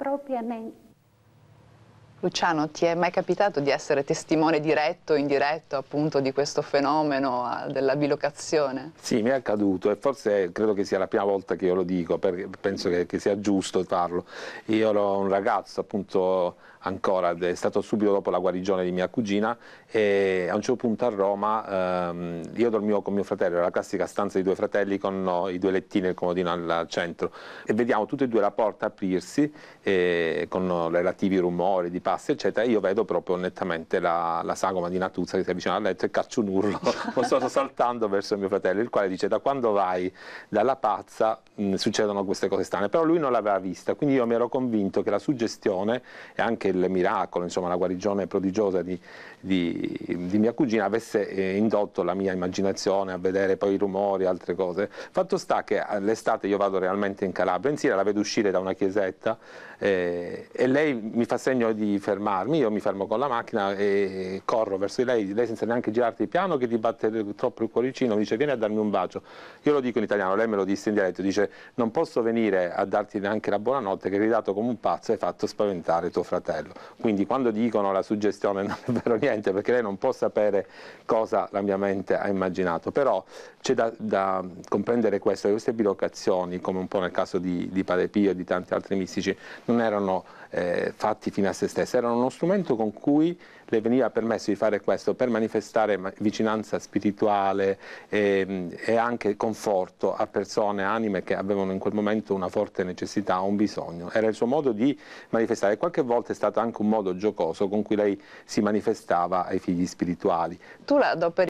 propriamente. Luciano, ti è mai capitato di essere testimone diretto o indiretto appunto di questo fenomeno della bilocazione? Sì, mi è accaduto e forse credo che sia la prima volta che io lo dico, perché penso che, che sia giusto farlo. Io ero un ragazzo appunto ancora, è stato subito dopo la guarigione di mia cugina e a un certo punto a Roma ehm, io dormivo con mio fratello, era la classica stanza di due fratelli con no, i due lettini e il comodino al centro e vediamo tutti e due la porta aprirsi eh, con no, relativi rumori di passi eccetera e io vedo proprio nettamente la, la sagoma di Natuzza che si avvicina al letto e caccio un urlo, lo sto saltando verso mio fratello il quale dice da quando vai dalla pazza mh, succedono queste cose strane, però lui non l'aveva vista, quindi io mi ero convinto che la suggestione e anche il miracolo, insomma la guarigione prodigiosa di, di, di mia cugina avesse eh, indotto la mia immaginazione a vedere poi i rumori, altre cose. Fatto sta che all'estate io vado realmente in Calabria, in Siria la vedo uscire da una chiesetta eh, e lei mi fa segno di fermarmi, io mi fermo con la macchina e corro verso lei, lei senza neanche girarti piano che ti batte troppo il cuoricino, mi dice vieni a darmi un bacio. Io lo dico in italiano, lei me lo disse in dialetto, dice non posso venire a darti neanche la buonanotte che hai gridato come un pazzo e hai fatto spaventare tuo fratello. Quindi quando dicono la suggestione non è vero niente perché lei non può sapere cosa la mia mente ha immaginato, però c'è da, da, comprendere questo, che queste bilocazioni, come un po' nel caso di, di Padre Pio e di tanti altri mistici, non erano eh, fatti fino a se stessi, erano uno strumento con cui le veniva permesso di fare questo per manifestare vicinanza spirituale e, e, anche conforto a persone, anime che avevano in quel momento una forte necessità, un bisogno. Era il suo modo di manifestare. Qualche volta è stato anche un modo giocoso con cui lei si manifestava ai figli spirituali. Tu la adoperi